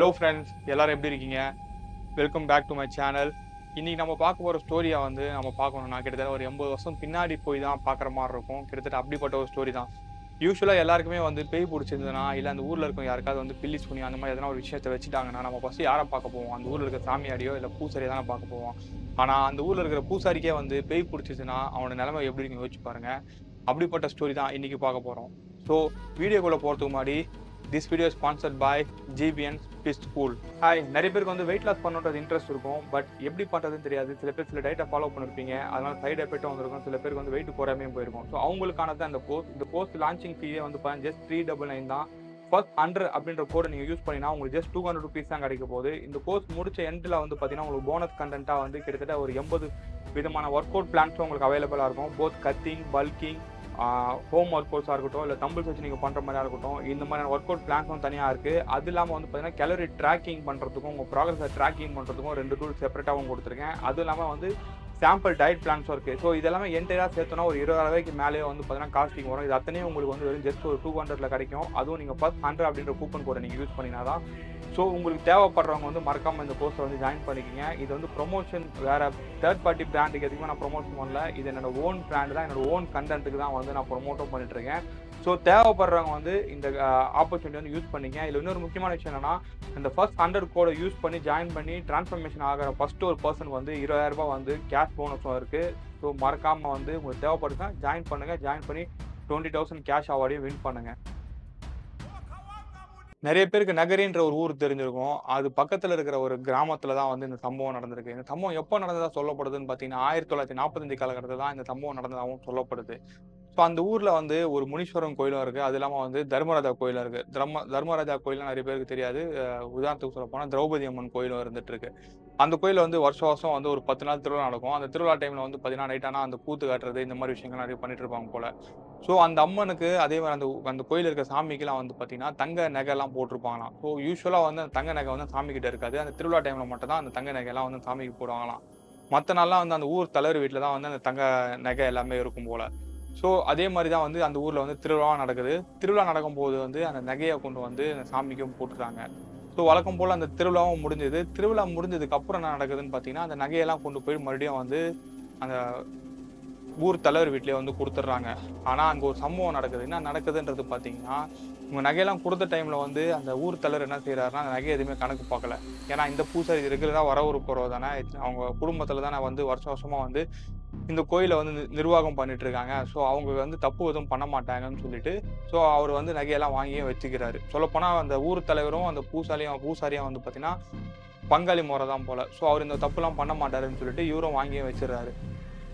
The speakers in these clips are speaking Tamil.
ஹலோ ஃப்ரெண்ட்ஸ் எல்லோரும் எப்படி இருக்கீங்க? Welcome back to my channel இன்றைக்கி நம்ம பார்க்க போகிற ஸ்டோரியை வந்து நம்ம பார்க்கணும்னா கிட்டத்தட்ட ஒரு எண்பது வருஷம் பின்னாடி போய் தான் பார்க்குற மாதிரி இருக்கும். கிட்டத்தட்ட அப்படிப்பட்ட ஒரு ஸ்டோரி தான். யூஸ்வலாக எல்லாருக்குமே வந்து பேய் பிடிச்சிருந்ததுன்னா இல்லை அந்த ஊரில் இருக்கும் யாருக்காவது வந்து பில்லி சுனி அந்த மாதிரி எதனா ஒரு விஷயத்தை வச்சுட்டாங்கன்னா நம்ம ஃபஸ்ட்டு யாரை பார்க்க போவோம்? அந்த ஊரில் இருக்க சாமியாடியோ இல்லை பூசாரியை தானே பார்க்க போவோம்? ஆனால் அந்த ஊரில் இருக்கிற பூசாரிக்கே வந்து பேய் பிடிச்சிச்சுன்னா அவனோட நிலைமை எப்படி இருக்குன்னு யோசிச்சு பாருங்கள் அப்படிப்பட்ட ஸ்டோரி தான் இன்றைக்கி பார்க்க போகிறோம் ஸோ வீடியோக்குள்ளே போகிறதுக்கு முன்னாடி this video sponsored by GBN fist school hi நிறைய பேருக்கு வந்து வெயிட் லாஸ் பண்ணுறது இன்ட்ரெஸ்ட் இருக்கும் பட் எப்படி பண்ணுறதுன்னு தெரியாது. சில பேர் சில டயட்டை ஃபாலோ பண்ணிருப்பீங்க. அதனால சைடு எஃபெக்ட்டும் வந்திருக்கும். சில பேருக்கு வந்து வெயிட் குறையாமே போயிருக்கும். ஸோ அவங்களுக்கானது அந்த கோர்ஸ் இந்த கோர்ஸ் லான்ச்சிங் ஃபீயே வந்து பாருங்க ஜஸ்ட் த்ரீ டபுள் நைன் தான். ஃபர்ஸ்ட் ஹண்ட்ரட் அப்படின்ற கோடை நீங்கள் யூஸ் பண்ணினா உங்களுக்கு ஜஸ்ட் டூ ஹண்ட்ரட் ருபீஸ் தான் கிடைக்க போகுது. இந்த கோர்ஸ் முடிச்ச எண்டில் வந்து பார்த்தீங்கன்னா உங்களுக்கு போனஸ் கண்டென்ட்டாக வந்து கிட்டத்தட்ட ஒரு எண்பது விதமான ஒர்க் அவுட் பிளான்ஸும் உங்களுக்கு அவைலபிளாக இருக்கும். Both cutting bulking home work அவுட்ஸாக இருக்கட்டும் இல்லை தம்பிள்ஸ் வச்சு நீங்கள் பண்ணுற மாதிரியா இருக்கட்டும் இந்த மாதிரியான ஒர்க் அவுட் பிளான்ஸும் தனியாக இருக்குது அது இல்லாமல் வந்து பார்த்தீங்கன்னா கேலரி ட்ராக்கிங் பண்ணுறதுக்கும் உங்கள் ப்ராக்ரஸை ட்ராக்கிங் பண்ணுறதுக்கும் ரெண்டு டூல் செப்பரேட்டாகவும் கொடுத்துருக்கேன். அதுவும் இல்லாமல் வந்து சாம்பிள் டயட் பிளான்ஸும் இருக்குது ஸோ இதெல்லாமே என்டையராக சேர்த்தோன்னா ஒரு இருபதாயிரம் ரூபாய்க்கு மேலே வந்து பார்த்தீங்கன்னா காஸ்டிங் வரும். இது அத்தனையும் உங்களுக்கு வந்து வெறும் ஜஸ்ட் ஒரு டூ ஹண்ட்ரட்ல கிடைக்கும். அதுவும் நீங்கள் ஃபர்ஸ்ட் ஹண்ட்ரட் அப்படின்ற கூப்பன் கோடை நீங்கள் யூஸ் பண்ணினா தான். ஸோ உங்களுக்கு தேவைப்படுறவங்க வந்து மறக்காமல் இந்த கோர்ஸை வந்து ஜாயின் பண்ணிக்கிங்க. இது வந்து ப்ரொமோஷன் வேறு தேர்ட் பார்ட்டி பிராண்டுக்கு எதுக்குமே நான் ப்ரொமோஷன் பண்ணல. இது என்னோட ஓன் பிராண்ட் தான். என்னோட ஓன் கண்டென்ட்டுக்கு தான் வந்து நான் ப்ரொமோட்டும் பண்ணிட்டுருக்கேன் ஸோ தேவைப்படுறவங்க வந்து இந்த ஆப்பர்ச்சுனிட்டி வந்து யூஸ் பண்ணிங்க. இதில் இன்னொரு முக்கியமான விஷயம் என்னன்னா இந்த ஃபர்ஸ்ட் ஹண்ட்ரட் கோடை யூஸ் பண்ணி ஜாயின் பண்ணி டிரான்ஸ்ஃபர்மேஷன் ஆகிற ஃபர்ஸ்ட் ஒரு பர்சன் வந்து இருபதாயிரம் ரூபாய் வந்து கேஷ் போனஸும் இருக்குது ஸோ மறக்காமல் வந்து உங்களுக்கு தேவைப்படுதுன்னா ஜாயின் பண்ணுங்கள் ஜாயின் பண்ணி டுவெண்ட்டி தௌசண்ட் கேஷ் அவார்டையும் வின் பண்ணுங்கள் நிறைய பேருக்கு நகரின்ற ஒரு ஊர் தெரிஞ்சிருக்கும். அது பக்கத்தில் இருக்கிற ஒரு கிராமத்தில் தான் வந்து இந்த சம்பவம் நடந்திருக்கு. இந்த சம்பவம் எப்போ நடந்ததாக சொல்லப்படுதுன்னு பார்த்தீங்கன்னா ஆயிரத்தி தொள்ளாயிரத்தி நாற்பத்தஞ்சு காலகட்டத்தில் தான் இந்த சம்பவம் நடந்ததாகவும் சொல்லப்படுது. இப்போ அந்த ஊரில் வந்து ஒரு முனீஸ்வரன் கோயிலும் இருக்குது அது இல்லாமல் வந்து தர்மராஜா கோயிலும் இருக்குது தர்ம தர்மராஜா கோயிலாம் நிறைய பேருக்கு தெரியாது. உதாரணத்துக்கு சொல்ல போனால் திரௌபதி அம்மன் கோயிலும் இருந்துட்டு இருக்கு. அந்த கோயில் வந்து வருஷம் வருஷம் வந்து ஒரு பத்து நாள் திருவிழா நடக்கும். அந்த திருவிழா டைமில் வந்து பார்த்தீங்கன்னா நைட் ஆனால் அந்த கூத்து காட்டுறது இந்த மாதிரி விஷயங்கள் நிறைய பண்ணிட்டு இருப்பாங்க போல. ஸோ அந்த அம்மனுக்கு அதே மாதிரி அந்த அந்த கோயில் இருக்க சாமிக்கெல்லாம் வந்து பார்த்தீங்கன்னா தங்க நகைலாம் போட்டிருப்பாங்களாம். ஸோ யூஸ்வலாக வந்து அந்த தங்க நகை வந்து சாமிக்கிட்ட இருக்காது. அந்த திருவிழா டைமில் மட்டும் தான் அந்த தங்க நகைலாம் வந்து சாமிக்கு போடுவாங்களாம். மற்ற நாள்லாம் வந்து அந்த ஊர் தலைவர் வீட்டில் தான் வந்து அந்த தங்க நகை எல்லாமே இருக்கும் போல. ஸோ அதே மாதிரி தான் வந்து அந்த ஊரில் வந்து திருவிழா நடக்குது. திருவிழா நடக்கும்போது வந்து அந்த நகையை கொண்டு வந்து அந்த சாமிக்கும் போட்டுறாங்க ஸோ வழக்கம் போல் அந்த திருவிழாவும் முடிஞ்சது. திருவிழா முடிஞ்சதுக்கு அப்புறம் என்ன நடக்குதுன்னு பார்த்தீங்கன்னா அந்த நகையெல்லாம் கொண்டு போய் மறுபடியும் வந்து அந்த ஊர் தலைவர் வீட்டிலே வந்து கொடுத்துட்றாங்க. ஆனால் அங்கே ஒரு சம்பவம் நடக்குது. என்ன நடக்குதுன்றது பார்த்தீங்கன்னா இவங்க நகையெல்லாம் கொடுத்த டைமில் வந்து அந்த ஊர் தலைவர் என்ன செய்கிறாருன்னா அந்த நகை எதுவுமே கணக்கு பார்க்கல. ஏன்னா இந்த பூசாரி ரெகுலராக வர ஒரு போகிறவர் தானே அவங்க குடும்பத்தில் தானே வந்து வருஷம் வருஷமாக வந்து இந்த கோயிலை வந்து நிர்வாகம் பண்ணிட்டு இருக்காங்க ஸோ அவங்க வந்து தப்பு எதுவும் பண்ண மாட்டாங்கன்னு சொல்லிட்டு ஸோ அவர் வந்து நகையெல்லாம் வாங்கியே வச்சுக்கிறாரு. சொல்லப்போனால் அந்த ஊர் தலைவரும் அந்த பூசாரியும் பூசாரியும் வந்து பார்த்தீங்கன்னா பங்காளி முறை தான் போல. ஸோ அவர் இந்த தப்புலாம் பண்ண மாட்டாருன்னு சொல்லிட்டு இவரும் வாங்கியே வச்சிடுறாரு.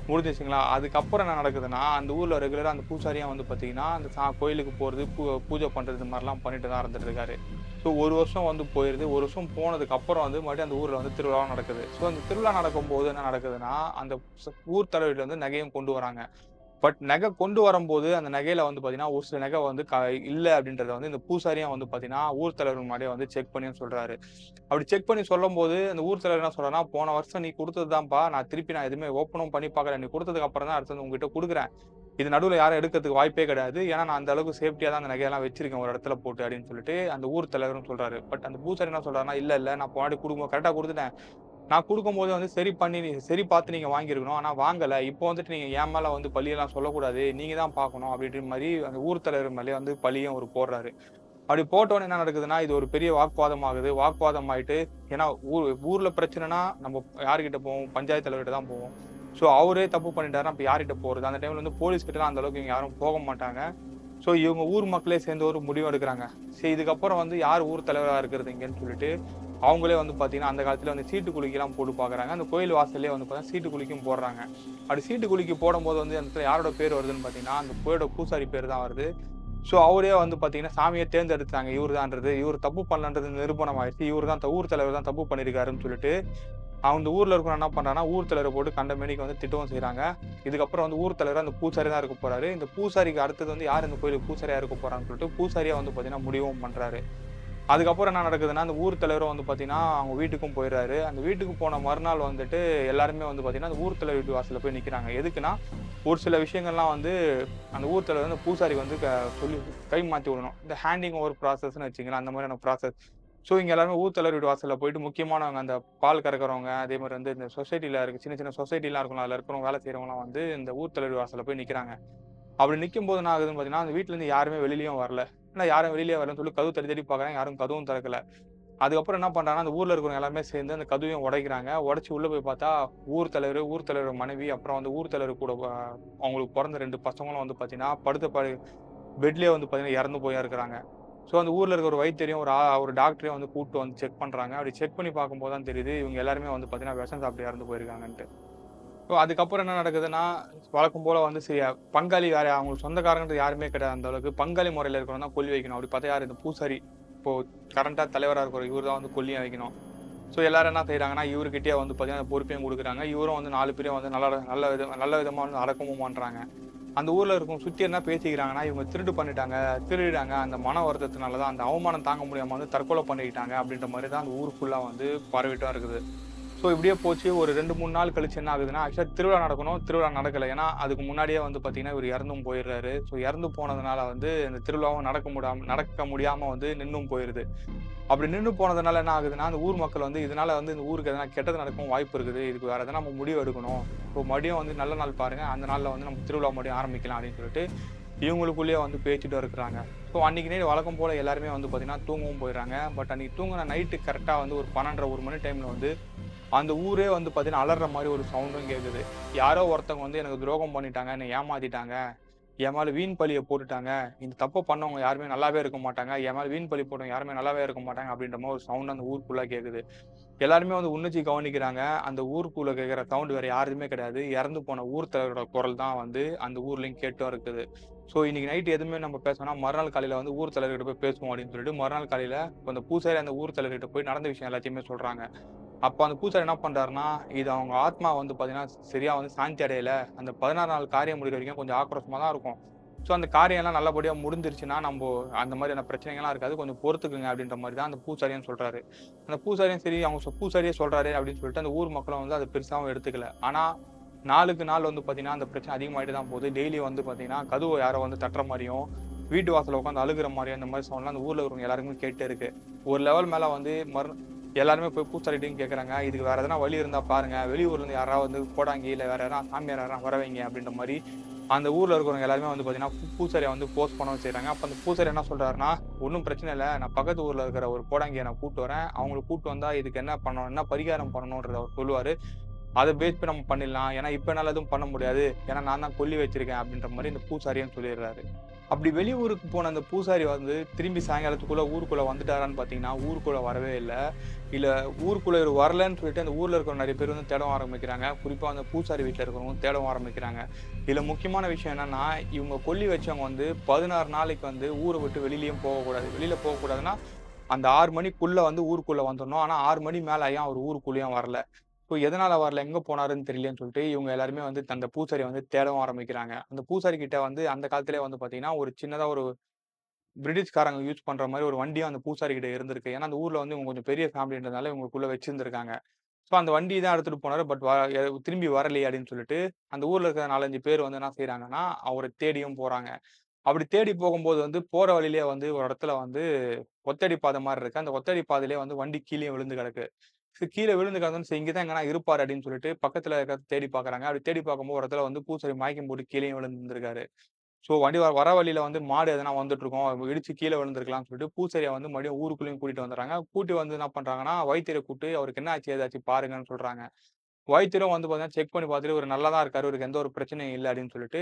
முடிஞ்சிச்சுங்களா அதுக்கப்புறம் என்ன நடக்குதுன்னா அந்த ஊரில் ரெகுலராக அந்த பூசாரியாக வந்து பார்த்தீங்கன்னா அந்த சா கோயிலுக்கு போகிறது பூ பூஜை பண்ணுறது இந்த மாதிரிலாம் பண்ணிட்டு தான் இருந்துட்டு இருக்காரு. ஸோ ஒரு வருஷம் வந்து போயிருது. ஒரு வருஷம் போனதுக்கு அப்புறம் வந்து மறுபடியும் அந்த ஊரில் வந்து திருவிழா நடக்குது. ஸோ அந்த திருவிழா நடக்கும்போது என்ன நடக்குதுன்னா அந்த ஊர் தலைவர்கிட்ட வந்து நகையும் கொண்டு வராங்க. பட் நகை கொண்டு வரும்போது அந்த நகையில வந்து பார்த்தீங்கன்னா ஒரு சில நகை வந்து க இல்லை அப்படின்றத வந்து இந்த பூசாரியும் வந்து பார்த்தீங்கன்னா ஊர் தலைவர் முன்னாடியே வந்து செக் பண்ணி சொல்றாரு. அப்படி செக் பண்ணி சொல்லும்போது அந்த ஊர் தலைவர் என்ன சொல்றாருன்னா போன வருஷம் நீ கொடுத்தது தான்ப்பா நான் திருப்பி நான் எதுவுமே ஓப்பனும் பண்ணி பார்க்கல. நீ கொடுத்ததுக்கு அப்புறம் தான் அடுத்தது உங்ககிட்ட கொடுக்குறேன். இது நடுவில் யாரும் எடுக்கிறதுக்கு வாய்ப்பே கிடையாது. ஏன்னா நான் அந்த அளவுக்கு சேஃப்டியாக தான் அந்த நகையெல்லாம் வச்சிருக்கேன். ஒரு இடத்துல போட்டு அப்படின்னு சொல்லிட்டு அந்த ஊர் தலைவரும் சொல்றாரு. பட் அந்த பூசாரி என்ன சொல்றாருன்னா இல்ல இல்ல. நான் போனாடி கொடுக்கும் கரெக்டாக கொடுத்துட்டேன். நான் கொடுக்கும்போது வந்து சரி பண்ணி சரி பார்த்து நீங்கள் வாங்கியிருக்கணும். ஆனால் வாங்கலை. இப்போ வந்துட்டு நீங்கள் என் மேலே வந்து பழியெல்லாம் சொல்லக்கூடாது. நீங்கள் தான் பார்க்கணும் அப்படின்ற மாதிரி அந்த ஊர் தலைவர் மேலே வந்து பழியும் ஒரு போடுறாரு. அப்படி போட்டோன்னு என்ன நடக்குதுன்னா இது ஒரு பெரிய வாக்குவாதம் ஆகுது வாக்குவாதம் ஆகிட்டு ஏன்னா ஊர் ஊரில் பிரச்சனைனா நம்ம யார்கிட்ட போவோம்? பஞ்சாயத்து தலைவர்கிட்ட தான் போவோம். ஸோ அவரே தப்பு பண்ணிட்டாருன்னா இப்போ யார்கிட்ட போகிறது அந்த டைமில் வந்து போலீஸ் கிட்டலாம் அந்த அளவுக்கு இங்கே யாரும் போக மாட்டாங்க. ஸோ இவங்க ஊர் மக்களே சேர்ந்து ஒரு முடிவு எடுக்கிறாங்க. சரி இதுக்கப்புறம் வந்து யார் ஊர் தலைவராக இருக்கிறது இங்கன்னு சொல்லிட்டு அவங்களே வந்து பார்த்தீங்கன்னா அந்த காலத்தில் வந்து சீட்டு குலுக்கிலாம் போட்டு பார்க்குறாங்க அந்த கோயில் வாசல்லே வந்து பார்த்தீங்கன்னா சீட்டு குலுக்கியும் போடுறாங்க. அப்படி சீட்டு குலுக்கி போடும்போது வந்து அந்த இடத்துல யாரோட பேர் வருதுன்னு பார்த்தீங்கன்னா அந்த கோயிலோட பூசாரி பேர் தான் வருது. ஸோ அவரே வந்து பார்த்தீங்கன்னா சாமியை தேர்ந்தெடுத்தாங்க. இவர் தான்றது இவர் தப்பு பண்ணலன்றது நிரூபணம் ஆயிடுச்சு இவர் தான் ஊர் தலைவர் தான் தப்பு பண்ணியிருக்காருன்னு சொல்லிட்டு அந்த ஊரில் இருக்கிற என்ன பண்ணுறாங்கன்னா ஊர் தலைவரை போட்டு கண்ட மேனிக்கு வந்து திட்டவும் செய்கிறாங்க இதுக்கப்புறம் வந்து ஊர் தலைவர் அந்த பூசாரி தான் இருக்க போகிறாரு இந்த பூசாரிக்கு அடுத்தது வந்து யார் இந்த கோயிலுக்கு பூசாரியாக இருக்க போகிறான்னு சொல்லிட்டு பூசாரியாக வந்து பார்த்தீங்கன்னா முடிவும் பண்ணுறாரு அதுக்கப்புறம் என்ன நடக்குதுன்னா அந்த ஊர் தலைவரும் வந்து பார்த்தீங்கன்னா அவங்க வீட்டுக்கும் போயிடுறாரு. அந்த வீட்டுக்கு போன மறுநாள் வந்துட்டு எல்லாருமே வந்து பார்த்தீங்கன்னா அந்த ஊர் தலைவர் வீட்டு வாசலில் போய் நிற்கிறாங்க எதுக்குன்னா ஒரு சில விஷயங்கள்லாம் வந்து அந்த ஊர் தலைவர் வந்து பூசாரி வந்து க- சொல்லி கை மாற்றி விடணும். இந்த ஹேண்டிங் ஓவர் ப்ராசஸ்னு வச்சுங்களேன் அந்த மாதிரியான ப்ராசஸ் ஸோ இங்கே எல்லாருமே ஊர் தலைவர் வீட்டு வாசலில் போயிட்டு முக்கியமானவங்க அந்த பால் கறக்கிறவங்க அதே மாதிரி வந்து இந்த சொசைட்டில இருக்க சின்ன சின்ன சொசைட்டிலாம் இருக்கும் அதில் இருக்கிறவங்க வேலை செய்கிறவங்களாம் வந்து இந்த ஊர் தலைவர் வாசலில் போய் நிற்கிறாங்க அப்படி நிற்கும் போது என்ன ஆகுதுன்னு பார்த்தீங்கன்னா அந்த வீட்டிலேருந்து யாருமே வெளிலையும் வரல. ஆனால் யாரும் வெளியே வரலன்னு சொல்லி கதவு தடி தடி பார்க்குறாங்க. யாரும் கதவும் திறக்கல. அதுக்கப்புறம் என்ன பண்ணுறாங்கன்னா அந்த ஊரில் இருக்கிறவங்க எல்லாமே சேர்ந்து அந்த கதவையும் உடைக்கிறாங்க. உடச்சி உள்ளே போய் பார்த்தா ஊர் தலைவர் ஊர் தலைவர் மனைவி அப்புறம் வந்து ஊர் தலைவர் கூட அவங்களுக்கு பிறந்த ரெண்டு பசங்களும் வந்து பார்த்தீங்கன்னா படுத்த படு பெட்லேயே வந்து பார்த்தீங்கன்னா இறந்து போயா இருக்கிறாங்க. ஸோ அந்த ஊரில் இருக்க ஒரு வைத்தியரையும் ஒரு ஒரு டாக்டரையும் வந்து கூப்பிட்டு வந்து செக் பண்ணுறாங்க அப்படி செக் பண்ணி பார்க்கும்போது தான் தெரியுது இவங்க எல்லாருமே வந்து பார்த்தீங்கன்னா விஷம் சாப்பிட்டு இறந்து போயிருக்காங்கன்ட்டு. ஸோ அதுக்கப்புறம் என்ன நடக்குதுன்னா வழக்கம் போல் வந்து சரி பங்காளி வேறு அவங்களுக்கு சொந்தக்காரங்கிறது யாருமே கிடையாது அந்த அளவுக்கு. பங்காளி முறையில் இருக்கிறவங்க தான் கொல்லி வைக்கணும். அப்படி பார்த்தா யார் இந்த பூசாரி இப்போது கரண்ட்டாக தலைவராக இருக்கிற இவர் தான் வந்து கொல்லியும் வைக்கணும். ஸோ எல்லாரும் என்ன செய்கிறாங்கன்னா இவர்கிட்டயே வந்து பார்த்தீங்கன்னா பொறுப்பையும் கொடுக்குறாங்க. இவரும் வந்து நாலு பேரும் வந்து நல்ல நல்ல விதம் நல்ல விதமாக வந்து அடக்கமும் பண்ணுறாங்க அந்த ஊரில் இருக்கும் சுற்றி என்ன பேசிக்கிறாங்கன்னா இவங்க திருடு பண்ணிட்டாங்க திருடிட்டாங்க. அந்த மன வருத்தத்தினால தான் அந்த அவமானம் தாங்க முடியாமல் வந்து தற்கொலை பண்ணிக்கிட்டாங்க அப்படின்ற மாதிரி தான் அந்த ஊர் ஃபுல்லாக வந்து பரவிட்டும் இருக்குது. ஸோ இப்படியே போச்சு ஒரு ரெண்டு மூணு நாள் கழிச்சு என்ன ஆகுதுன்னா ஆக்சுவலாக திருவிழா நடக்கணும் திருவிழா நடக்கலை. ஏன்னா அதுக்கு முன்னாடியே வந்து பார்த்தீங்கன்னா இவர் இறந்தும் போயிடுறாரு. ஸோ இறந்து போனதுனால வந்து இந்த திருவிழாவும் நடக்க முடியாம நடக்க முடியாமல் வந்து நின்றும் போயிடுது அப்படி நின்று போனதுனால என்ன ஆகுதுன்னா அந்த ஊர் மக்கள் வந்து இதனால வந்து இந்த ஊருக்கு எதனா கெட்டது நடக்கும் வாய்ப்பு இருக்குது. இதுக்கு வேறு எதனா நம்ம முடிவு எடுக்கணும். இப்போ மறுபடியும் வந்து நல்ல நாள் பாருங்கள் அந்த நாளில் வந்து நம்ம திருவிழா மறுபடியும் ஆரம்பிக்கலாம் அப்படின்னு சொல்லிட்டு இவங்களுக்குள்ளேயே வந்து பேசிட்டு இருக்கிறாங்க. ஸோ அன்றைக்கி நைட் வழக்கம் போல எல்லாருமே வந்து பார்த்தீங்கன்னா தூங்கவும் போயிடுறாங்க. பட் அன்றைக்கி தூங்கின நைட்டு கரெக்டாக வந்து ஒரு பன்னெண்டரை ஒரு மணி டைமில் வந்து அந்த ஊரே வந்து பார்த்தீங்கன்னா அலற மாதிரி ஒரு சவுண்டும் கேட்குது யாரோ ஒருத்தவங்க வந்து எனக்கு துரோகம் பண்ணிட்டாங்க என்னை ஏமாத்திட்டாங்க என் மேலே வீண் பழியை போட்டுட்டாங்க இந்த தப்பை பண்ணவங்க யாருமே நல்லாவே இருக்க மாட்டாங்க என் மேலே வீண் பழி போட்டவங்க யாருமே நல்லாவே இருக்க மாட்டாங்க அப்படின்ற மாதிரி ஒரு சவுண்ட் அந்த ஊருக்குள்ள கேட்குது எல்லாருமே வந்து உன்னிச்சு கவனிக்கிறாங்க அந்த ஊருக்குள்ளே கேட்குற சவுண்ட் வேறு யாருமே கிடையாது. இறந்து போன ஊர் தலைவரோட குரல் தான் வந்து அந்த ஊர்லேயும் கேட்டும் இருக்குது ஸோ இன்னைக்கு நைட் எதுவுமே நம்ம பேசணும்னா மறுநாள் காலையில் வந்து ஊர் தலைவர்கிட்ட போய் பேசுவோம் அப்படின்னு சொல்லிட்டு மறுநாள் காலையில் அந்த பூசாரி அந்த ஊர் தலைவர்கிட்ட போய் நடந்த விஷயம் எல்லாத்தையுமே சொல்கிறாங்க அப்போ அந்த பூசாரி என்ன பண்ணுறாருன்னா இது அவங்க ஆத்மா வந்து பார்த்தீங்கன்னா சரியாக வந்து சாந்தி அடையல. அந்த பதினாறு நாள் காரியம் முடிக்க வரைக்கும் கொஞ்சம் ஆக்ரோஷமாக தான் இருக்கும். ஸோ அந்த காரியம்லாம் நல்லபடியாக முடிஞ்சிருச்சுன்னா நம்ம அந்த மாதிரியான பிரச்சனைகள்லாம் இருக்காது. கொஞ்சம் பொறுத்துக்குங்க அப்படின்ற மாதிரி தான் அந்த பூசாரியும் சொல்கிறாரு அந்த பூசாரியும் சரி அவங்க சொ- பூசாரியே சொல்கிறாரு அப்படின்னு சொல்லிட்டு அந்த ஊர் மக்களும் வந்து அதை பெருசாகவும் எடுத்துக்கல. ஆனால் நாளுக்கு நாள் வந்து பார்த்தீங்கன்னா அந்த பிரச்சனை அதிகமாகிட்டு தான் போகுது. டெய்லி வந்து பார்த்தீங்கன்னா கதவை யாரோ வந்து தட்டுற மாதிரியும் வீட்டு வாசலில் உட்காந்து அழுகிற மாதிரியும் அந்த மாதிரி சவுண்ட்லாம் அந்த ஊரில் இருக்கிறவங்க எல்லாருக்குமே கேட்டு இருக்கு. ஒரு லெவல் மேலே வந்து மறு எல்லாருமே போய் பூசாரிட்டையும் கேட்குறாங்க இதுக்கு வேறு எதனா வழி இருந்தால் பாருங்கள் வெளியூர்லேருந்து யாராவது வந்து போடாங்க இல்லை வேறு யாராவது சாமியார் யாராவது வரவைங்க அப்படின்ற மாதிரி அந்த ஊரில் இருக்கிறவங்க எல்லாருமே வந்து பார்த்தீங்கன்னா பூசாரியை வந்து போஸ்ட் பண்ணவும் செய்கிறாங்க அப்போ அந்த பூசாரி என்ன சொல்கிறாருன்னா ஒன்றும் பிரச்சனை இல்லை. நான் பக்கத்து ஊரில் இருக்கிற ஒரு போடாங்கியை நான் கூப்பிட்டு வரேன். அவங்களை கூப்பிட்டு வந்தால் இதுக்கு என்ன பண்ணணும்? என்ன பரிகாரம் பண்ணணுன்றத அவர் சொல்லுவார். அதை பேஸ் பண்ணி நம்ம பண்ணிடலாம். ஏன்னா இப்போ என்னால் எதுவும் பண்ண முடியாது. ஏன்னா நான் தான் கொல்லி வச்சிருக்கேன். அப்படின்ற மாதிரி இந்த பூசாரியும் சொல்லிடுறாரு. அப்படி வெளியூருக்கு போன அந்த பூசாரி வந்து திரும்பி சாயங்காலத்துக்குள்ளே ஊருக்குள்ளே வந்துட்டாரான்னு பார்த்தீங்கன்னா ஊருக்குள்ளே வரவே இல்லை. இல்லை ஊருக்குள்ளே வரலன்னு சொல்லிட்டு அந்த ஊரில் இருக்கிற நிறைய பேர் வந்து தேடவும் ஆரம்பிக்கிறாங்க. குறிப்பாக அந்த பூசாரி வீட்டில் இருக்கிறவங்க தேடவும் ஆரம்பிக்கிறாங்க. இதில் முக்கியமான விஷயம் என்னென்னா இவங்க கொல்லி வச்சவங்க வந்து பதினாறு நாளைக்கு வந்து ஊரை விட்டு வெளியிலையும் போகக்கூடாது வெளியில் போகக்கூடாதுன்னா அந்த ஆறு மணிக்குள்ளே வந்து ஊருக்குள்ளே வந்துடணும். ஆனால் ஆறு மணி மேலே ஏன் அவர் ஊருக்குள்ளேயும் வரல? ஸோ எதனால் வரல? எங்கே போனாருன்னு தெரியலன்னு சொல்லிட்டு இவங்க எல்லாருமே வந்து அந்த பூசாரியை வந்து தேடவும் ஆரம்பிக்கிறாங்க. அந்த பூசாரி கிட்ட வந்து அந்த காலத்திலே வந்து பார்த்தீங்கன்னா ஒரு சின்னதாக ஒரு பிரிட்டிஷ்காரங்க யூஸ் பண்ற மாதிரி ஒரு வண்டியும் அந்த பூசாரி கிட்ட இருந்திருக்கு. ஏன்னா அந்த ஊர்ல வந்து இவங்க கொஞ்சம் பெரிய ஃபேமிலின்றதுனால இவங்களுக்குள்ள வச்சிருந்திருக்காங்க. ஸோ அந்த வண்டி தான் எடுத்துட்டு போனாரு. பட் திரும்பி வரலையே அப்படின்னு சொல்லிட்டு அந்த ஊர்ல இருக்கிற நாலஞ்சு பேர் வந்து என்ன செய்யறாங்கன்னா அவரை தேடியும் போறாங்க. அப்படி தேடி போகும்போது வந்து போற வழியிலே வந்து ஒரு இடத்துல வந்து ஒத்தடி பாதை மாதிரி இருக்கு. அந்த ஒத்தடி பாதையிலே வந்து வண்டி கீழே விழுந்து கிடக்கு. கீழே விழுந்து கிடந்து சரி இங்கதான் எங்கன்னா இருப்பாரு அப்படின்னு சொல்லிட்டு பக்கத்துல இருக்க தேடி பாக்குறாங்க. அப்படி தேடி பார்க்கும்போது ஒரு இடத்துல வந்து பூசாரி மயக்கம் போட்டு கீழே விழுந்துருக்காரு ஸோ வண்டி வர வர வழியில வந்து மாடு எதனா வந்துட்டு இருக்கோம் இடிச்சு கீழே விழுந்திருக்கலாம்னு சொல்லிட்டு பூசாரியை வந்து மறுபடியும் ஊருக்குள்ளேயும் கூட்டிட்டு வந்துடுறாங்க. கூட்டி வந்து என்ன பண்றாங்கன்னா வைத்தியரை கூப்பிட்டு அவருக்கு என்ன ஆச்சு ஏதாச்சும் பாருங்கன்னு சொல்றாங்க. வைத்தியரும் வந்து பார்த்தீங்கன்னா செக் பண்ணி பார்த்துட்டு ஒரு நல்லா தான் இருக்காரு இவருக்கு எந்த ஒரு பிரச்சனையும் இல்லை அப்படின்னு சொல்லிட்டு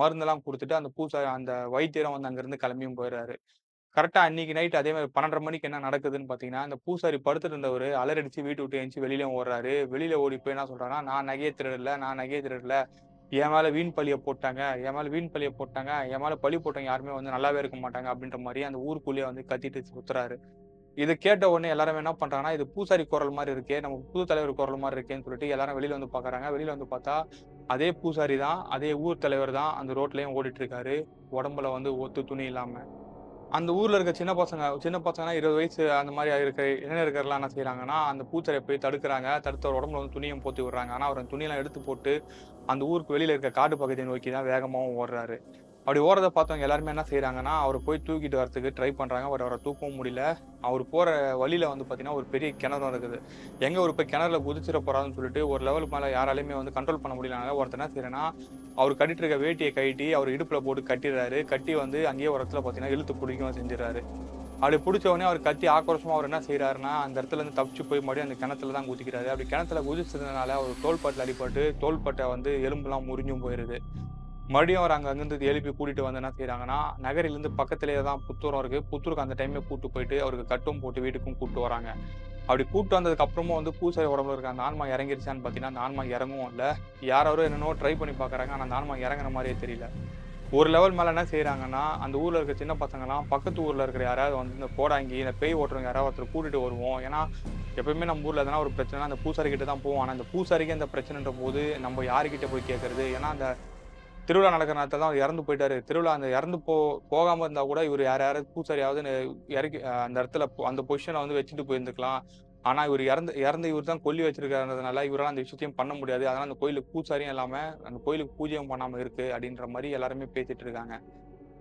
மருந்தெல்லாம் கொடுத்துட்டு அந்த பூசாரி அந்த வைத்தியரும் வந்து அங்கேருந்து கிளம்பியும் போயிடுறாரு. கரெக்டாக அன்னைக்கு நைட் அதே மாதிரி பன்னெண்டரை மணிக்கு என்ன நடக்குதுன்னு பார்த்தீங்கன்னா அந்த பூசாரி படுத்துட்டு இருந்தவர் அலறடிச்சு வீட்டு விட்டு எழுந்து வெளியில ஓடுறாரு. வெளியில ஓடி போய் என்ன சொல்றாங்கன்னா நான் நகையை திருடல நான் நகையை திருடல என் மேல வீண் பழிய போட்டாங்க என் மேல வீண் பழிய போட்டாங்க என் மேல பழி போட்டவங்க யாருமே வந்து நல்லாவே இருக்க மாட்டாங்க அப்படின்ற மாதிரி அந்த ஊருக்குள்ளேயே வந்து கத்திட்டு சுத்துறாரு. இதை கேட்ட உடனே எல்லாரும் என்ன பண்றாங்கன்னா இது பூசாரி குரல் மாதிரி இருக்கே நம்ம புது தலைவர் குரல் மாதிரி இருக்கேன்னு சொல்லிட்டு எல்லாரும் வெளியில வந்து பாக்குறாங்க. வெளியில வந்து பார்த்தா அதே பூசாரி தான் அதே ஊர் தலைவர் தான் அந்த ரோட்லயும் ஓடிட்டு இருக்காரு. உடம்புல வந்து ஒத்து துணி இல்லாம. அந்த ஊர்ல இருக்க சின்ன பசங்க சின்ன பசங்கன்னா இருபது வயசு அந்த மாதிரி இருக்க இளைஞர்கள்லாம் என்ன செய்யறாங்கன்னா அந்த பூச்சரை போய் தடுக்கிறாங்க. தடுத்து அவர் உடம்புல வந்து துணியும் போத்தி விடுறாங்க. ஆனா அவர் துணியெல்லாம் எடுத்து போட்டு அந்த ஊருக்கு வெளியில இருக்க காடு பகுதியை நோக்கி தான் வேகமாவும் ஓடுறாரு. அப்படி ஓடுறத பார்த்தவங்க எல்லாருமே என்ன செய்கிறாங்கன்னா அவர் போய் தூக்கிட்டு வரத்துக்கு ட்ரை பண்ணுறாங்க பட் அவரை தூக்கவும் முடியல. அவர் போகிற வழியில் வந்து பார்த்தீங்கன்னா, ஒரு பெரிய கிணறும் இருக்குது. எங்கே ஒரு போய் கிணறுல குதிச்சிட போறாருன்னு சொல்லிட்டு ஒரு லெவலுக்கு மேலே யாராலையுமே வந்து கண்ட்ரோல் பண்ண முடியலனால ஒருத்தர் என்ன செய்கிறேன்னா அவர் கட்டிட்டு இருக்க வேட்டியை கழட்டி அவர் இடுப்பில் போட்டு கட்டிடுறாரு கட்டி வந்து அங்கேயே ஒரு இடத்துல பார்த்தீங்கன்னா, இழுத்து பிடிக்கவும் செஞ்சிடறாரு அப்படி புடிச்ச உடனே கத்தி ஆக்ரோஷமாக அவர் என்ன செய்கிறாருன்னா அந்த இடத்துல இருந்து தப்பிச்சு போய் மறுபடியும் அந்த கிணத்துல தான் குதிக்கிறாரு. அப்படி கிணத்துல குதிச்சதுனால அவர் தோள்பட்டைல அடிபட்டு, தோள்பட்டை வந்து எலும்புலாம் முறிஞ்சும் போயிருது. மறுபடியும் அவர் அங்கே அங்கேருந்து எழுப்பி கூட்டிட்டு வந்து என்ன செய்கிறாங்கன்னா நகரிலேருந்து பக்கத்துலேயே தான் புத்தூரம் இருக்குது புத்தூருக்கு அந்த டைமே கூப்பிட்டு போயிட்டு அவருக்கு கட்டும் போட்டு வீட்டுக்கும் கூப்பிட்டு வராங்க. அப்படி கூப்பிட்டு வந்ததுக்கப்புறமும் வந்து பூசாரி உடம்புல இருக்க அந்த ஆன்மா இறங்கிருச்சான்னு பார்த்தீங்கன்னா, அந்த ஆன்மா இறங்கவும் இல்லை யார் யாரோ என்னென்னவோ ட்ரை பண்ணி பார்க்குறாங்க. ஆனால் அந்த ஆன்மா இறங்குன மாதிரியே தெரியல. ஒரு லெவல் மேலே என்ன செய்கிறாங்கன்னா அந்த ஊரில் இருக்க சின்ன பசங்கலாம் பக்கத்து ஊரில் இருக்கிற யாராவது வந்து இந்த கோடாங்கி, இந்த பேய் ஓட்டுறவங்க யாராவது ஒருத்தர் கூட்டிட்டு வருவோம். ஏன்னா, எப்பயுமே நம்ம ஊரில் எதனா ஒரு பிரச்சனைனா அந்த பூசாரிக்கிட்ட தான் போவோம். ஆனால் அந்த பூசாரிக்கு அந்த பிரச்சனைன்ற போது நம்ம யாருக்கிட்ட போய் கேட்குறது ஏன்னா அந்த திருவிழா நடக்கிற நேரத்தில் தான் அவர் இறந்து போயிட்டாரு. திருவிழா அந்த இறந்து போ போகாமல் இருந்தால் கூட இவர் யார் யாராவது பூசாரியாவது இறக்கி அந்த இடத்துல அந்த பொசிஷனை வந்து வச்சுட்டு போயிருந்துக்கலாம். ஆனால் இவர் இறந்து இறந்து இவர் தான் கொல்லி வச்சிருக்காருன்றதுனால இவரால் அந்த விஷயத்தையும் பண்ண முடியாது. அதனால் அந்த கோயிலுக்கு பூசாரியும் இல்லாமல் அந்த கோயிலுக்கு பூஜையும் பண்ணாமல் இருக்குது அப்படின்ற மாதிரி எல்லாருமே பேசிட்டு இருக்காங்க.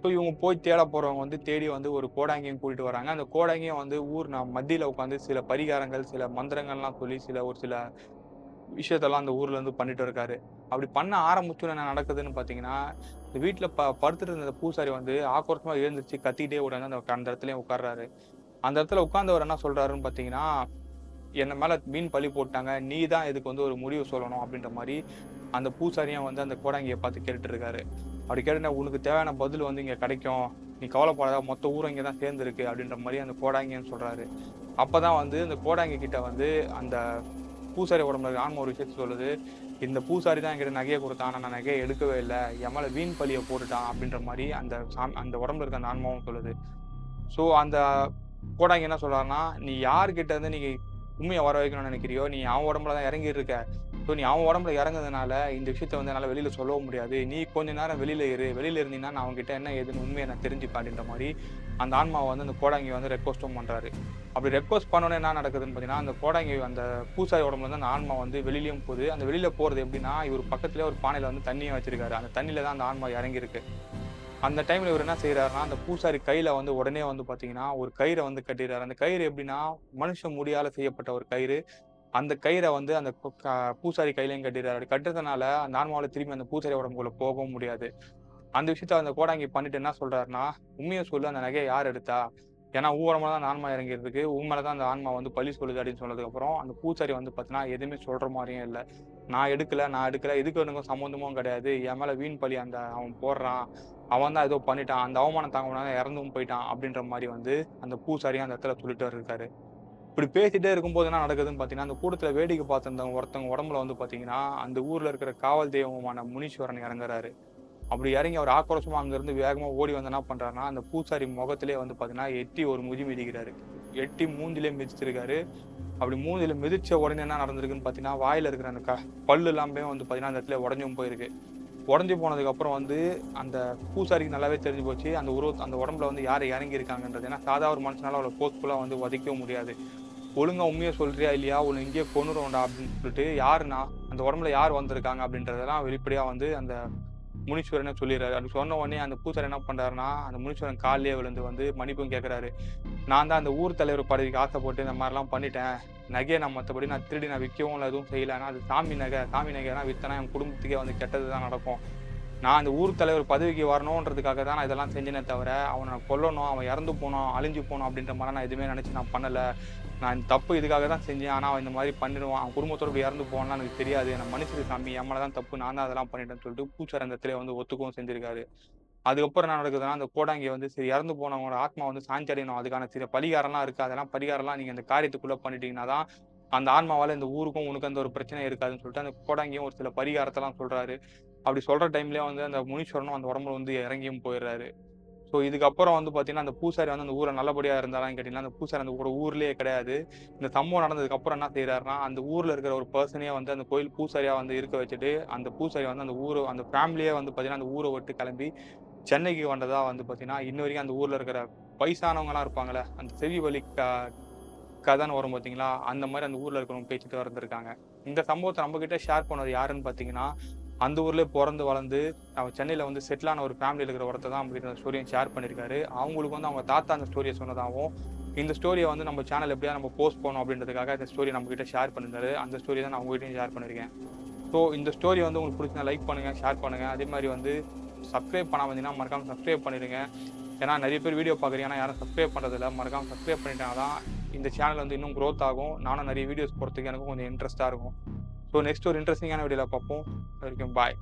ஸோ இவங்க போய் தேட போகிறவங்க வந்து தேடி வந்து ஒரு கோடாங்கியும் கூட்டிட்டு வராங்க. அந்த கோடாங்கியும் வந்து ஊர் நான் மத்தியில் உட்காந்து சில பரிகாரங்கள், சில மந்திரங்கள்லாம் சொல்லி சில ஒரு சில விஷயத்தெல்லாம் அந்த ஊர்ல இருந்து பண்ணிட்டு இருக்காரு. அப்படி பண்ண ஆரம்பிச்சோன்னு என்ன நடக்குதுன்னு பார்த்தீங்கன்னா, இந்த வீட்ல ப படுத்துட்டு இருந்த பூசாரி வந்து ஆக்ரோஷமா எழுந்திருச்சு கத்திக்கிட்டே உடனே அந்த அந்த இடத்துலயே உட்கார்றாரு. அந்த இடத்துல உட்கார்ந்தவர் என்ன சொல்றாருன்னு பார்த்தீங்கன்னா, "என்ன மேல மீன் பழி போட்டாங்க. நீ தான் இதுக்கு வந்து ஒரு முடிவு சொல்லணும்." அப்படின்ற மாதிரி அந்த பூசாரியும் வந்து அந்த கோடாங்கியை பார்த்து கேட்டுட்டு இருக்காரு. அப்படி கேட்டோனே, "உனக்கு தேவையான பதில் வந்து இங்க கிடைக்கும். நீ கவலைப்படாத. மொத்த ஊரும் இங்கே தான் சேர்ந்துருக்கு அப்படின்ற மாதிரி அந்த கோடாங்கியும் சொல்றாரு. அப்பதான் வந்து அந்த கோடாங்கி கிட்ட வந்து அந்த பூசாரி உடம்புல இருக்க ஆன்மா ஒரு விஷயத்த சொல்லுது. "இந்த பூசாரி தான் என்கிட்ட நகையை கொடுத்தான் ஆனால் நான் நகையை எடுக்கவே இல்லை என் மேலே வீண் பழியை போட்டுட்டான்." அப்படின்ற மாதிரி அந்த சாமி அந்த உடம்புல இருக்க அந்த ஆன்மாவும் சொல்லுது. ஸோ அந்த கோடாங்க என்ன சொல்றாருன்னா, "நீ யார்கிட்ட இருந்து நீ உண்மையை வர வைக்கணும்னு நினைக்கிறியோ, நீ அவன் உடம்புல தான் இறங்கி இருக்க. ஸோ நீ அவன் உடம்புல இறங்குறதுனால இந்த விஷயத்த வந்து என்னால் வெளியில் சொல்லவும் முடியாது. நீ கொஞ்ச நேரம் வெளியில இரு. வெளியில் இருந்தீங்கன்னா நான் அவங்ககிட்ட என்ன ஏதுன்னு உண்மையை நான் தெரிஞ்சுப்பேன்." அப்படின்ற மாதிரி அந்த ஆன்மாவை வந்து அந்த கோடாங்கி வந்து ரெக்வஸ்ட்டும் பண்ணுறாரு அப்படி ரெக்வஸ்ட் பண்ணோன்னே என்ன நடக்குதுன்னு பார்த்தீங்கன்னா, அந்த கோடாங்கி அந்த பூசாரி உடம்புல இருந்து அந்த ஆன்மா வந்து வெளியிலையும் போகுது. அந்த வெளியில் போகிறது எப்படின்னா, இவர் பக்கத்துலேயே ஒரு பானையில் வந்து தண்ணியும் வச்சிருக்காரு. அந்த தண்ணியில் தான் அந்த ஆன்மா இறங்கியிருக்கு. அந்த டைமில் இவர் என்ன செய்கிறாருன்னா அந்த பூசாரி கையில் வந்து உடனே வந்து பார்த்தீங்கன்னா, ஒரு கயிறை வந்து கட்டிடுறாரு அந்த கயிறு எப்படின்னா, மனுஷ முடியால் செய்யப்பட்ட ஒரு கயிறு. அந்த கயிறை வந்து அந்த பூசாரி கையிலையும் கட்டிடுறாரு அப்படி கட்டுறதுனால அந்த ஆன்மாவில் திரும்பி அந்த பூசாரி உடம்புக்குள்ளே போகவும் முடியாது. அந்த விஷயத்த அந்த கோடாங்கி பண்ணிட்டு என்ன சொல்றாருன்னா, உண்மையை சொல்லு. அந்த நகையை யார் எடுத்தா? ஏன்னா ஊரமாக தான் அந்த ஆன்மா இறங்கியிருக்கு. உன் தான் அந்த ஆன்மா வந்து பழி சொல்லுது." அப்படின்னு சொன்னதுக்கப்புறம் அந்த பூச்சாரி வந்து பார்த்தீங்கன்னா, எதுவுமே சொல்ற மாதிரியும் இல்லை "நான் எடுக்கல, நான் எடுக்கல. இதுக்கு எனக்கும் சம்மந்தமும் கிடையாது. என் மேல வீண் பழி அந்த அவன் போடுறான். அவன் தான் ஏதோ பண்ணிட்டான். அந்த அவமானம் தாங்க முடியாத இறந்தும் போயிட்டான்." அப்படின்ற மாதிரி வந்து அந்த பூசாரியும் அந்த இடத்துல சொல்லிட்டு இருக்காரு. இப்படி பேசிட்டே இருக்கும்போது என்ன நடக்குதுன்னு பார்த்தீங்கன்னா, அந்த கூட்டத்தில் வேடிக்கை பார்த்துருந்தவங்க ஒருத்தவங்க உடம்புல வந்து பார்த்தீங்கன்னா, அந்த ஊரில் இருக்கிற காவல் தெய்வமான முனீஸ்வரன் இறங்குறாரு. அப்படி இறங்கி அவர் ஆக்ரோஷமாக அங்கேருந்து வேகமாக ஓடி வந்து என்ன பண்றாருன்னா, அந்த பூசாரி முகத்திலே வந்து பார்த்தீங்கன்னா, எட்டி ஒரு முதி மிதிக்கிறாரு. எட்டி மூஞ்சிலே மிதிச்சிருக்காரு. அப்படி மூஞ்சில மிதிச்ச உடனே என்ன நடந்திருக்குன்னு பார்த்தீங்கன்னா, வாயில் இருக்கிற அந்த க பல்லு எல்லாமே வந்து பார்த்தீங்கன்னா, அந்த இடத்துல உடஞ்சும் போயிருக்கு. உடஞ்சி போனதுக்கப்புறம் வந்து அந்த பூசாரிக்கு நல்லாவே தெரிஞ்சு போச்சு. அந்த உருவ அந்த உடம்புல வந்து யார் இறங்கியிருக்காங்கன்றது. ஏன்னா சாதா ஒரு மனுஷனால அவளை ஃபோர்ஸ்ஃபுல்லா வந்து வதைக்கவும் முடியாது. ஒழுங்காக உண்மையை சொல்கிறியா இல்லையா? உன்ன இங்கேயே கொன்னுருவேன்டா." அப்படின்னு சொல்லிட்டு, "யாருண்ணா? அந்த உடம்புல யார் வந்திருக்காங்க?" அப்படின்றதெல்லாம் வெளிப்படையாக வந்து அந்த முனீஸ்வரனே சொல்லிடுறாரு அப்படி சொன்ன உடனே அந்த பூசாரி என்ன பண்றாருன்னா, அந்த முனீஸ்வரன் கால்லயே விழுந்து வந்து மன்னிப்பும் கேட்கறாரு. "நான் தான் அந்த ஊர் தலைவர் பதவிக்கு ஆசைப்பட்டு இந்த மாதிரிலாம் பண்ணிட்டேன். நகையை நான் மற்றபடி நான் திருடி நான் விற்கவும் இல்லை எதுவும் செய்யலை ஆனால் அது சாமி நகை. சாமி நகைனா வித்தனா என் குடும்பத்துக்கே வந்து கெட்டது தான் நடக்கும். நான் அந்த ஊர் தலைவர் பதவிக்கு வரணுன்றதுக்காக தான் நான் இதெல்லாம் செஞ்சேனே தவிர, அவனை கொல்லணும், அவன் இறந்து போனோம் அழிஞ்சு போனோம் அப்படின்ற மாதிரி நான் எதுவுமே நினச்சி நான் பண்ணலை நான் இந்த தப்பு இதுக்காக தான் செஞ்சேன். ஆனால் அவன் இந்த மாதிரி பண்ணிடுவான். அவன் குடும்பத்தோட இப்படி இறந்து போவான்லாம் எனக்கு தெரியாது. என்ன மன்னிச்சிடு சாமி. என் மேல தான் தப்பு. நான் தான் அதெல்லாம் பண்ணிட்டேன்னு" சொல்லிட்டு பூசாரி அந்த வந்து ஒத்துக்கவும் செஞ்சிருக்காரு. அதுக்கப்புறம் என்ன நடக்குதுன்னா, அந்த கோடாங்கி வந்து சரி இறந்து போனவங்களோட ஆத்மா வந்து சாந்தி அடையணும். அதுக்கான சில பரிகாரம்லாம் இருக்குது அதெல்லாம் பரிகாரம்லாம் நீங்கள் அந்த காரியத்துக்குள்ளே பண்ணிட்டீங்கன்னா தான், அந்த ஆன்மாவால் இந்த ஊருக்கும் உனக்கு அந்த ஒரு பிரச்சனை இருக்காதுன்னு சொல்லிட்டு, அந்த கோடாங்கியும் ஒரு சில பரிகாரத்தெல்லாம் சொல்கிறாரு அப்படி சொல்ற டைம்லயே வந்து அந்த முனீஸ்வரனும் அந்த உடம்புல வந்து இறங்கியும் போயிடுறாரு ஸோ இதுக்கப்புறம் வந்து பார்த்தீங்கன்னா, அந்த பூசாரி வந்து அந்த ஊரில் நல்லபடியாக இருந்தாலும் கேட்டீங்கன்னா, அந்த பூசாரி அந்த ஒரு ஊர்லேயே கிடையாது. இந்த சம்பவம் நடந்ததுக்கு அப்புறம் என்ன செய்றாருன்னா, அந்த ஊரில் இருக்கிற ஒரு பர்சனே வந்து அந்த கோயில் பூசாரியாக வந்து இருக்க வச்சுட்டு, அந்த பூசாரி வந்து அந்த ஊரை அந்த ஃபேமிலியே வந்து பார்த்தீங்கன்னா, அந்த ஊரை விட்டு கிளம்பி சென்னைக்கு வந்ததாக வந்து பார்த்தீங்கன்னா, இன்ன வரைக்கும் அந்த ஊரில் இருக்கிற வயசானவங்களாம் இருப்பாங்கல்ல, அந்த செவி வழி க கதைன்னு வரும் பார்த்தீங்களா, அந்த மாதிரி அந்த ஊரில் இருக்கிறவங்க பேச்சுட்டு இருந்திருக்காங்க. இந்த சம்பவத்தை நம்மக்கிட்ட ஷேர் பண்ணது யாருன்னு பார்த்தீங்கன்னா, அந்த ஊர்லேயே பிறந்து வளர்ந்து அவன் சென்னையில் வந்து செட்டிலான ஒரு ஃபேமிலியில் இருக்கிற ஒருத்தர் தான் நம்ம இந்த ஸ்டோரியை ஷேர் பண்ணியிருக்காரு. அவங்களுக்கு வந்து அவங்க தாத்தா அந்த ஸ்டோரியை சொன்னதாகவும் இந்த ஸ்டோரியை வந்து நம்ம சேனல் எப்படியா நம்ம போஸ்ட் பண்ணோம் அப்படின்றதுக்காக இந்த ஸ்டோரி நம்மக்கிட்ட ஷேர் பண்ணியிருந்தாரு. அந்த ஸ்டோரி தான் நான் உங்ககிட்டயும் ஷேர் பண்ணியிருக்கேன். ஸோ இந்த ஸ்டோரி வந்து உங்களுக்கு பிடிச்சா லைக் பண்ணுங்கள் ஷேர் பண்ணுங்கள் அதே மாதிரி வந்து சப்ஸ்கிரைப் பண்ணாம வந்தீங்கன்னா மறக்காமல் சப்ஸ்கிரைப் பண்ணிடுங்க. ஏன்னா நிறைய பேர் வீடியோ பார்க்குறீங்க ஆனால் யாரும் சப்ஸ்கிரைப் பண்ணுறதில்ல மறக்காமல் சப்ஸ்கிரைப் பண்ணிட்டாங்க தான் இந்த சேனல் வந்து இன்னும் க்ரோத் ஆகும். நானும் நிறைய வீடியோஸ் போகிறதுக்கு எனக்கும் கொஞ்சம் இன்ட்ரெஸ்ட்டாக இருக்கும். ஸோ நெக்ஸ்ட் ஒரு இன்ட்ரெஸ்டிங்கான வீடியோவில் பார்ப்போம். வரைக்கும் பாய்